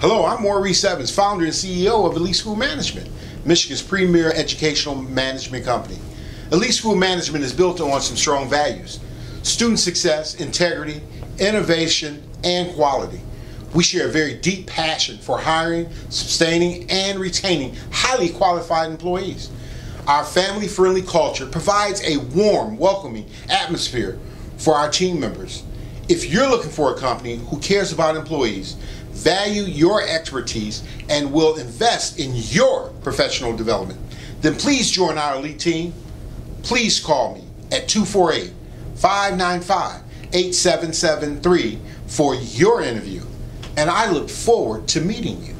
Hello, I'm Maurice Evans, founder and CEO of Elite School Management, Michigan's premier educational management company. Elite School Management is built on some strong values student success, integrity, innovation, and quality. We share a very deep passion for hiring, sustaining, and retaining highly qualified employees. Our family friendly culture provides a warm, welcoming atmosphere for our team members. If you're looking for a company who cares about employees, value your expertise, and will invest in your professional development, then please join our elite team. Please call me at 248 595 8773 for your interview, and I look forward to meeting you.